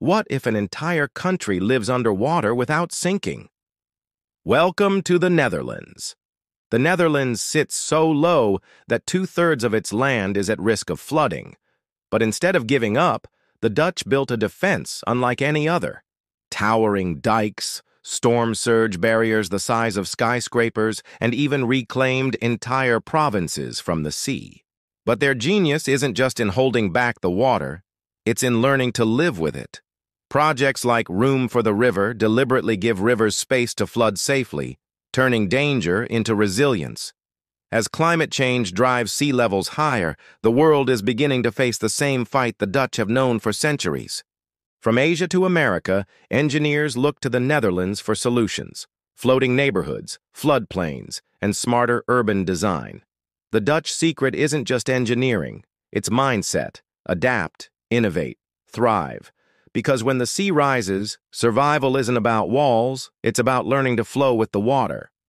What if an entire country lives underwater without sinking? Welcome to the Netherlands. The Netherlands sits so low that two-thirds of its land is at risk of flooding. But instead of giving up, the Dutch built a defense unlike any other. Towering dikes, storm surge barriers the size of skyscrapers, and even reclaimed entire provinces from the sea. But their genius isn't just in holding back the water, it's in learning to live with it. Projects like Room for the River deliberately give rivers space to flood safely, turning danger into resilience. As climate change drives sea levels higher, the world is beginning to face the same fight the Dutch have known for centuries. From Asia to America, engineers look to the Netherlands for solutions, floating neighborhoods, floodplains, and smarter urban design. The Dutch secret isn't just engineering, it's mindset, adapt, innovate, thrive. Because when the sea rises, survival isn't about walls, it's about learning to flow with the water.